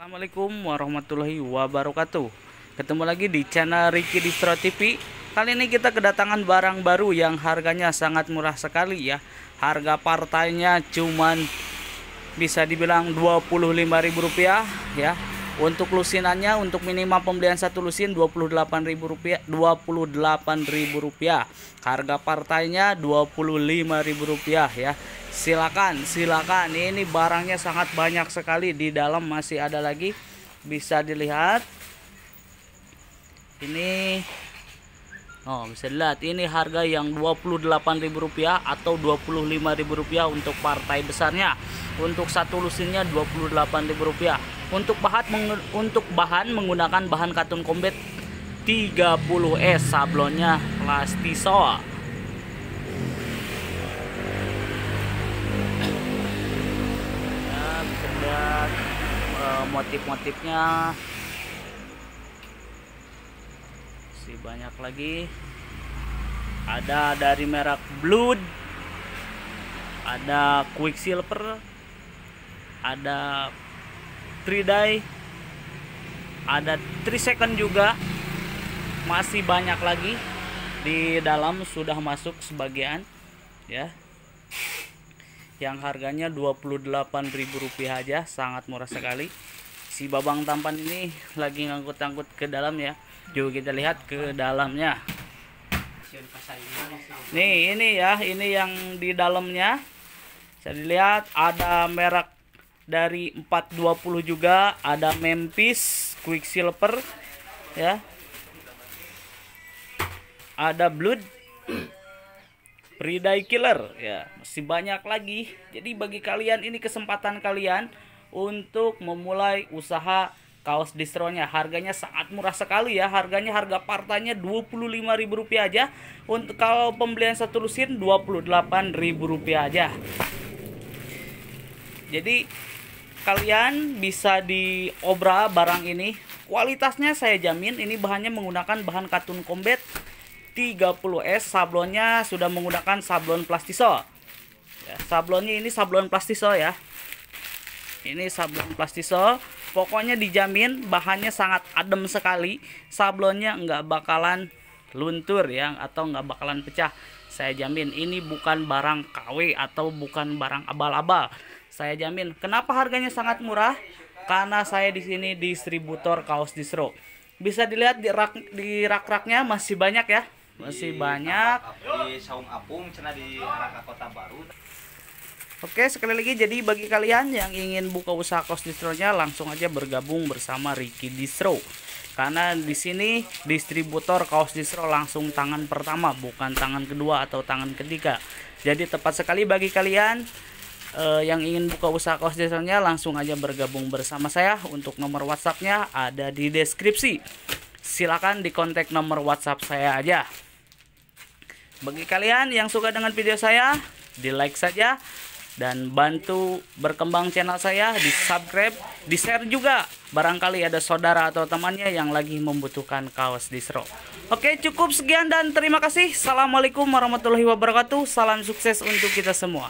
Assalamualaikum warahmatullahi wabarakatuh. Ketemu lagi di channel Ricky Distro TV Kali ini kita kedatangan barang baru yang harganya sangat murah sekali ya. Harga partainya cuman bisa dibilang Rp25.000 ya untuk lusinannya untuk minimal pembelian satu lusin Rp28.000 Rp28.000 harga partainya Rp25.000 ya. Silakan silakan. Ini barangnya sangat banyak sekali. Di dalam masih ada lagi. Bisa dilihat. Ini Oh bisa dilihat. Ini harga yang Rp28.000 atau Rp25.000 untuk partai besarnya. Untuk satu lusinnya Rp28.000 untuk bahan untuk bahan menggunakan bahan katun kombet 30S sablonnya plastisol bisa lihat uh, motif-motifnya. Masih banyak lagi. Ada dari merek Blood ada Quicksilver ada 3 die ada 3 second juga. Masih banyak lagi di dalam sudah masuk sebagian ya. Yang harganya Rp28.000 aja sangat murah sekali. Si babang tampan ini lagi ngangkut-ngangkut ke dalam ya. Juga kita lihat ke dalamnya. Nih ini ya ini yang di dalamnya. Bisa dilihat ada merek dari 420 juga ada Memphis Quicksilver ya. Ada Blood Predai Killer ya. Masih banyak lagi. Jadi bagi kalian ini kesempatan kalian untuk memulai usaha kaos distronya harganya sangat murah sekali ya. Harganya harga partanya Rp25.000 aja. Untuk kalau pembelian satu lusin Rp28.000 aja. Jadi kalian bisa diobra barang ini. Kualitasnya saya jamin ini bahannya menggunakan bahan katun combat 30S sablonnya sudah menggunakan sablon plastisol ya, sablonnya ini sablon plastisol ya. Ini sablon plastisol pokoknya dijamin bahannya sangat adem sekali. Sablonnya nggak bakalan luntur ya atau nggak bakalan pecah. Saya jamin ini bukan barang KW atau bukan barang abal-abal saya jamin. Kenapa harganya sangat murah? Karena saya di sini distributor kaos distro. Bisa dilihat di rak di rak-raknya masih banyak ya. Masih di, banyak. di Saung Apung cina di Rangka Kota Baru Oke sekali lagi jadi bagi kalian yang ingin buka usaha kos distronya langsung aja bergabung bersama Ricky Distro. Karena di sini distributor kaos distro langsung tangan pertama bukan tangan kedua atau tangan ketiga. Jadi tepat sekali bagi kalian eh, yang ingin buka usaha kaos distronya langsung aja bergabung bersama saya. Untuk nomor WhatsAppnya ada di deskripsi. Silakan di kontak nomor WhatsApp saya aja. Bagi kalian yang suka dengan video saya di like saja dan bantu berkembang channel saya. Di subscribe di share juga. Barangkali ada saudara atau temannya yang lagi membutuhkan kaos distro oke cukup sekian dan terima kasih. Assalamualaikum warahmatullahi wabarakatuh. Salam sukses untuk kita semua